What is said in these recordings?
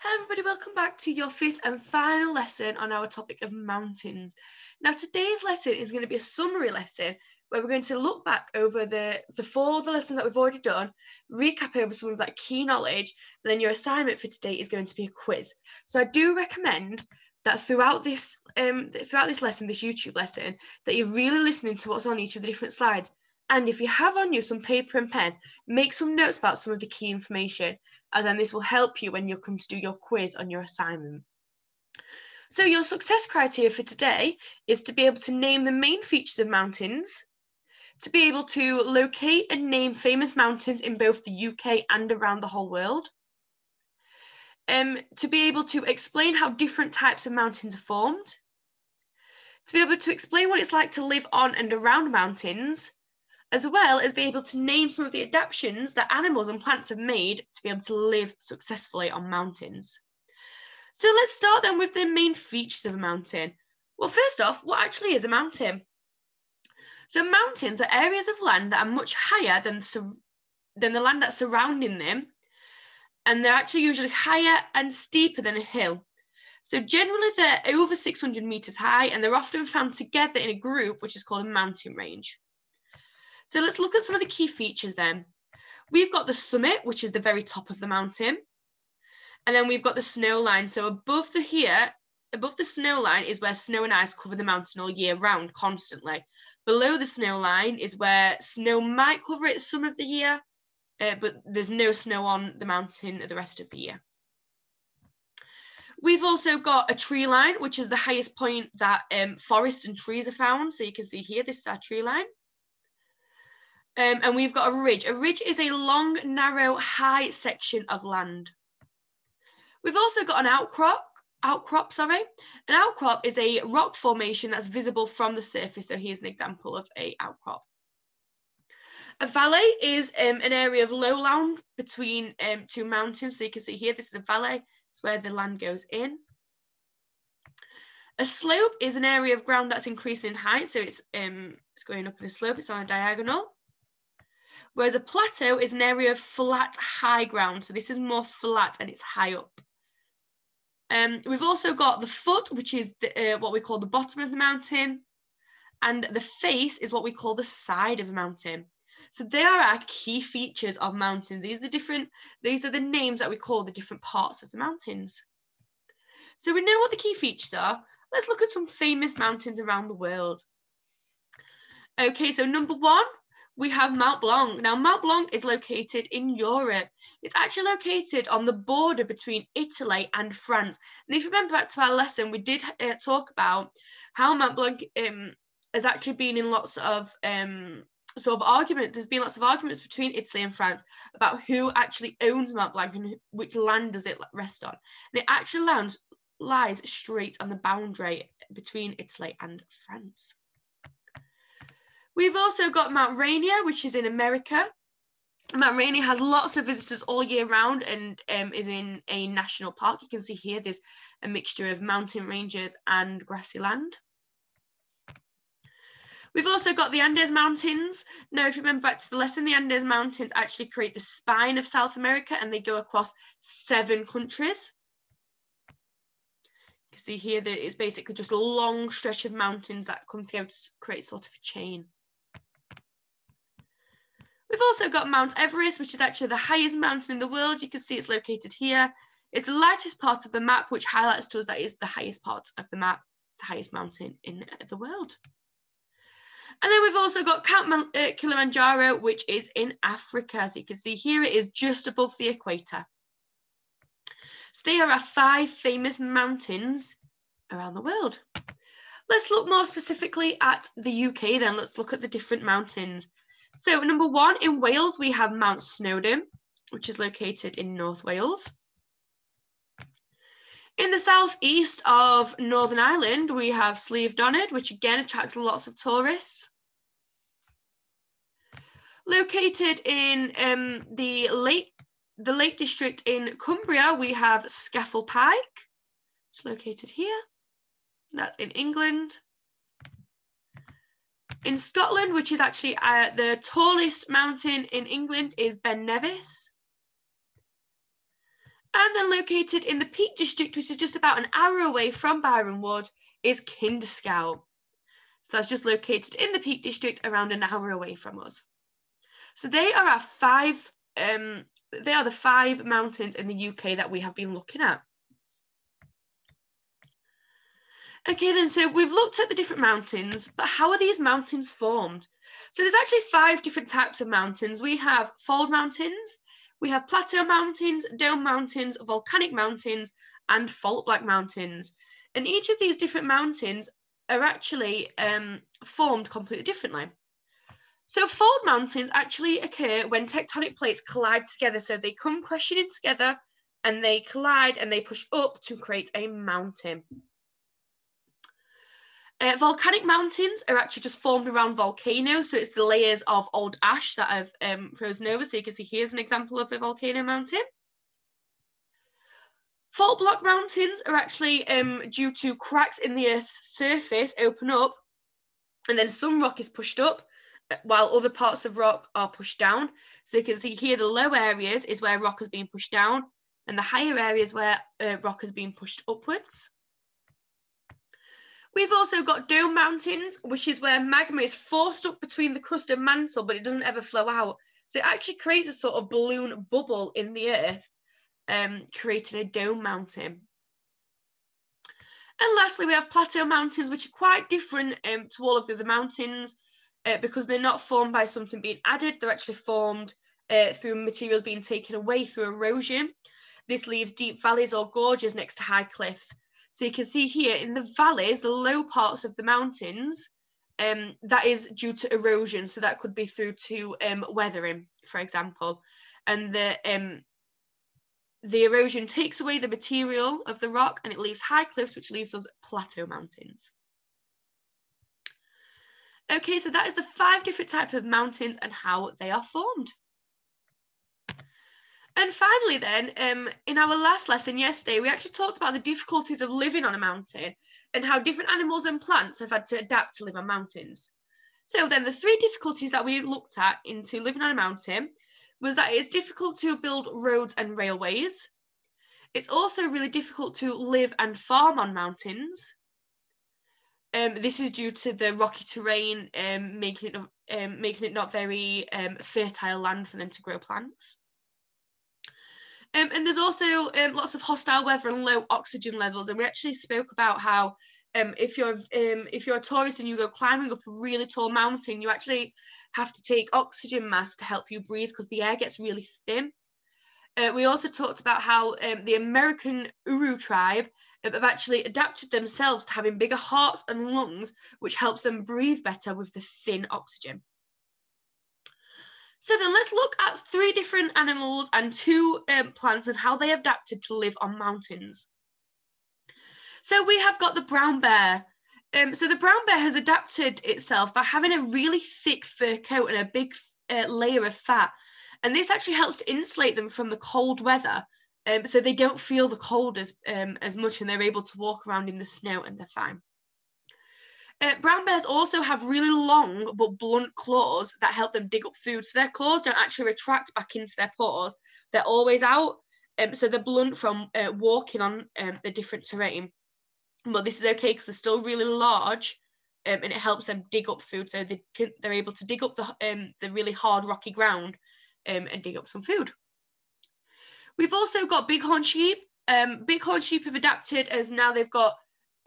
Hello everybody, welcome back to your fifth and final lesson on our topic of mountains. Now today's lesson is going to be a summary lesson where we're going to look back over the, the four of the lessons that we've already done, recap over some of that key knowledge, and then your assignment for today is going to be a quiz. So I do recommend that throughout this um throughout this lesson, this YouTube lesson, that you're really listening to what's on each of the different slides. And if you have on you some paper and pen, make some notes about some of the key information, and then this will help you when you come to do your quiz on your assignment. So your success criteria for today is to be able to name the main features of mountains, to be able to locate and name famous mountains in both the UK and around the whole world, um, to be able to explain how different types of mountains are formed, to be able to explain what it's like to live on and around mountains, as well as be able to name some of the adaptations that animals and plants have made to be able to live successfully on mountains. So let's start then with the main features of a mountain. Well, first off, what actually is a mountain? So mountains are areas of land that are much higher than, than the land that's surrounding them, and they're actually usually higher and steeper than a hill. So generally they're over 600 meters high and they're often found together in a group, which is called a mountain range. So let's look at some of the key features then. We've got the summit, which is the very top of the mountain. And then we've got the snow line. So above the here, above the snow line is where snow and ice cover the mountain all year round constantly. Below the snow line is where snow might cover it some of the year, uh, but there's no snow on the mountain the rest of the year. We've also got a tree line, which is the highest point that um, forests and trees are found. So you can see here, this is our tree line. Um, and we've got a ridge. A ridge is a long, narrow, high section of land. We've also got an outcrop, outcrop, sorry. An outcrop is a rock formation that's visible from the surface. So here's an example of a outcrop. A valley is um, an area of lowland between um, two mountains. So you can see here, this is a valley. It's where the land goes in. A slope is an area of ground that's increasing in height. So it's, um, it's going up in a slope, it's on a diagonal. Whereas a plateau is an area of flat, high ground. So this is more flat and it's high up. Um, we've also got the foot, which is the, uh, what we call the bottom of the mountain. And the face is what we call the side of the mountain. So they are our key features of mountains. These are the different, these are the names that we call the different parts of the mountains. So we know what the key features are. Let's look at some famous mountains around the world. Okay, so number one, we have Mount Blanc. Now, Mount Blanc is located in Europe. It's actually located on the border between Italy and France. And if you remember back to our lesson, we did uh, talk about how Mount Blanc um, has actually been in lots of um, sort of arguments. There's been lots of arguments between Italy and France about who actually owns Mount Blanc and which land does it rest on. And it actually lands, lies straight on the boundary between Italy and France. We've also got Mount Rainier, which is in America. Mount Rainier has lots of visitors all year round and um, is in a national park. You can see here there's a mixture of mountain ranges and grassy land. We've also got the Andes Mountains. Now, if you remember back to the lesson, the Andes Mountains actually create the spine of South America and they go across seven countries. You can see here that it's basically just a long stretch of mountains that come together to create sort of a chain. We've also got Mount Everest, which is actually the highest mountain in the world. You can see it's located here. It's the lightest part of the map, which highlights to us that is the highest part of the map. It's the highest mountain in the world. And then we've also got Count uh, Kilimanjaro, which is in Africa. So you can see here it is just above the equator. So there are five famous mountains around the world. Let's look more specifically at the UK then. Let's look at the different mountains. So number one, in Wales, we have Mount Snowdon, which is located in North Wales. In the southeast of Northern Ireland, we have Slieve Donard, which again attracts lots of tourists. Located in um, the Lake the Lake District in Cumbria, we have Scafell Pike, which is located here. That's in England. In Scotland, which is actually uh, the tallest mountain in England, is Ben Nevis. And then located in the Peak District, which is just about an hour away from Byron Wood, is Kinder Scout. So that's just located in the Peak District around an hour away from us. So they are our five, um, they are the five mountains in the UK that we have been looking at. Okay then, so we've looked at the different mountains, but how are these mountains formed? So there's actually five different types of mountains. We have fold mountains, we have plateau mountains, dome mountains, volcanic mountains, and fault-block mountains. And each of these different mountains are actually um, formed completely differently. So fold mountains actually occur when tectonic plates collide together. So they come crashing in together and they collide and they push up to create a mountain. Uh, volcanic mountains are actually just formed around volcanoes, so it's the layers of old ash that have um, frozen over. So you can see here's an example of a volcano mountain. Fault block mountains are actually um, due to cracks in the Earth's surface open up, and then some rock is pushed up, uh, while other parts of rock are pushed down. So you can see here the low areas is where rock has been pushed down, and the higher areas where uh, rock has been pushed upwards. We've also got dome mountains, which is where magma is forced up between the crust and mantle, but it doesn't ever flow out. So it actually creates a sort of balloon bubble in the earth, um, creating a dome mountain. And lastly, we have plateau mountains, which are quite different um, to all of the other mountains uh, because they're not formed by something being added. They're actually formed uh, through materials being taken away through erosion. This leaves deep valleys or gorges next to high cliffs. So you can see here in the valleys, the low parts of the mountains, um, that is due to erosion. So that could be through to um, weathering, for example. And the, um, the erosion takes away the material of the rock and it leaves high cliffs, which leaves us plateau mountains. Okay, so that is the five different types of mountains and how they are formed. And finally, then, um, in our last lesson yesterday, we actually talked about the difficulties of living on a mountain and how different animals and plants have had to adapt to live on mountains. So then the three difficulties that we looked at into living on a mountain was that it's difficult to build roads and railways. It's also really difficult to live and farm on mountains. Um, this is due to the rocky terrain um, making, it, um, making it not very um, fertile land for them to grow plants. Um, and there's also um, lots of hostile weather and low oxygen levels. And we actually spoke about how um, if you're um, if you're a tourist and you go climbing up a really tall mountain, you actually have to take oxygen masks to help you breathe because the air gets really thin. Uh, we also talked about how um, the American Uru tribe have actually adapted themselves to having bigger hearts and lungs, which helps them breathe better with the thin oxygen. So then let's look at three different animals and two um, plants and how they adapted to live on mountains. So we have got the brown bear. Um, so the brown bear has adapted itself by having a really thick fur coat and a big uh, layer of fat. And this actually helps to insulate them from the cold weather. Um, so they don't feel the cold as, um, as much and they're able to walk around in the snow and they're fine. Uh, brown bears also have really long but blunt claws that help them dig up food. So their claws don't actually retract back into their paws. They're always out. Um, so they're blunt from uh, walking on um, the different terrain. But this is okay because they're still really large um, and it helps them dig up food. So they can, they're able to dig up the, um, the really hard rocky ground um, and dig up some food. We've also got bighorn sheep. Um, bighorn sheep have adapted as now they've got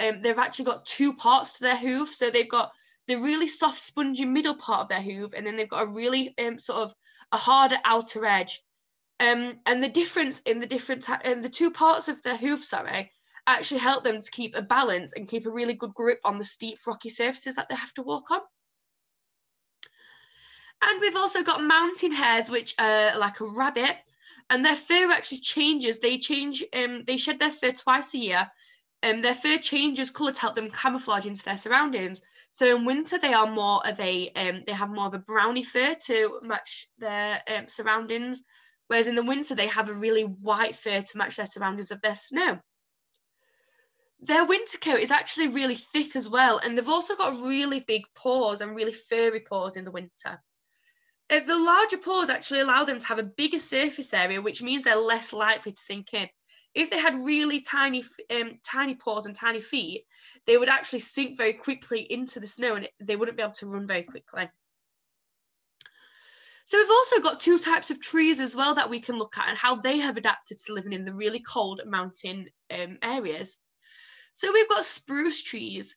um, they've actually got two parts to their hoof. So they've got the really soft, spongy middle part of their hoof, and then they've got a really um, sort of a harder outer edge. Um, and the difference in the different in the two parts of their hoof, sorry, actually help them to keep a balance and keep a really good grip on the steep, rocky surfaces that they have to walk on. And we've also got mountain hares, which are like a rabbit, and their fur actually changes. They change, um, they shed their fur twice a year, um, their fur changes colour to help them camouflage into their surroundings. So in winter they are more of a um, they have more of a browny fur to match their um, surroundings, whereas in the winter they have a really white fur to match their surroundings of their snow. Their winter coat is actually really thick as well, and they've also got really big paws and really furry paws in the winter. Uh, the larger paws actually allow them to have a bigger surface area, which means they're less likely to sink in. If they had really tiny, um, tiny paws and tiny feet, they would actually sink very quickly into the snow and they wouldn't be able to run very quickly. So we've also got two types of trees as well that we can look at and how they have adapted to living in the really cold mountain um, areas. So we've got spruce trees.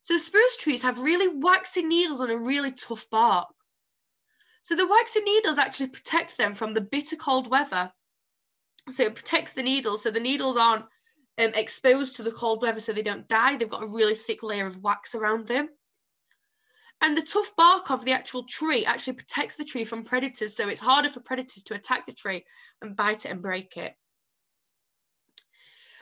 So spruce trees have really waxy needles and a really tough bark. So the waxy needles actually protect them from the bitter cold weather. So it protects the needles, so the needles aren't um, exposed to the cold weather so they don't die. They've got a really thick layer of wax around them. And the tough bark of the actual tree actually protects the tree from predators, so it's harder for predators to attack the tree and bite it and break it.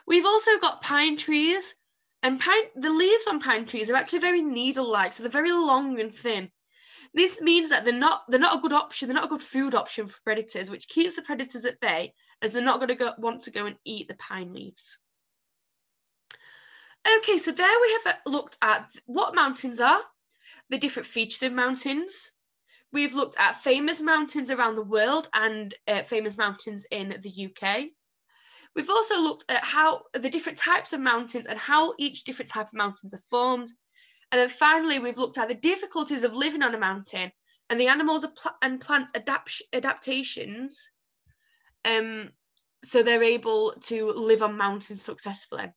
We've also got pine trees, and pine, the leaves on pine trees are actually very needle-like, so they're very long and thin. This means that they're not they're not a good option. They're not a good food option for predators, which keeps the predators at bay, as they're not going to go, want to go and eat the pine leaves. Okay, so there we have looked at what mountains are, the different features of mountains. We've looked at famous mountains around the world and uh, famous mountains in the UK. We've also looked at how the different types of mountains and how each different type of mountains are formed. And then finally, we've looked at the difficulties of living on a mountain and the animals and plants adapt adaptations um, so they're able to live on mountains successfully.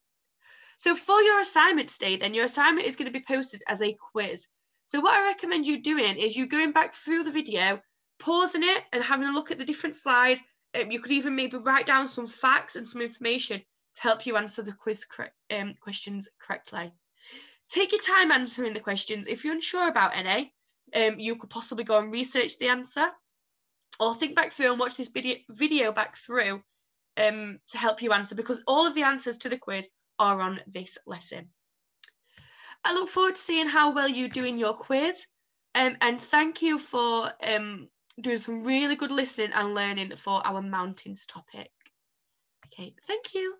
So for your assignment today, then your assignment is going to be posted as a quiz. So what I recommend you doing is you going back through the video, pausing it and having a look at the different slides. Um, you could even maybe write down some facts and some information to help you answer the quiz um, questions correctly. Take your time answering the questions. If you're unsure about any, um, you could possibly go and research the answer or think back through and watch this video, video back through um, to help you answer because all of the answers to the quiz are on this lesson. I look forward to seeing how well you do in your quiz um, and thank you for um, doing some really good listening and learning for our mountains topic. Okay, thank you.